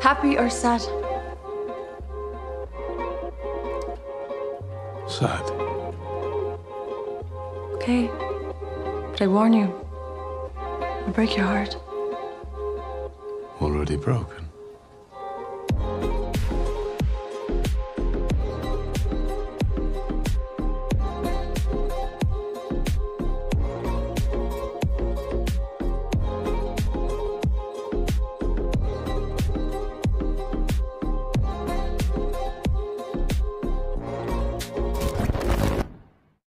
Happy or sad? Sad. Okay. But I warn you, I'll break your heart. Already broken.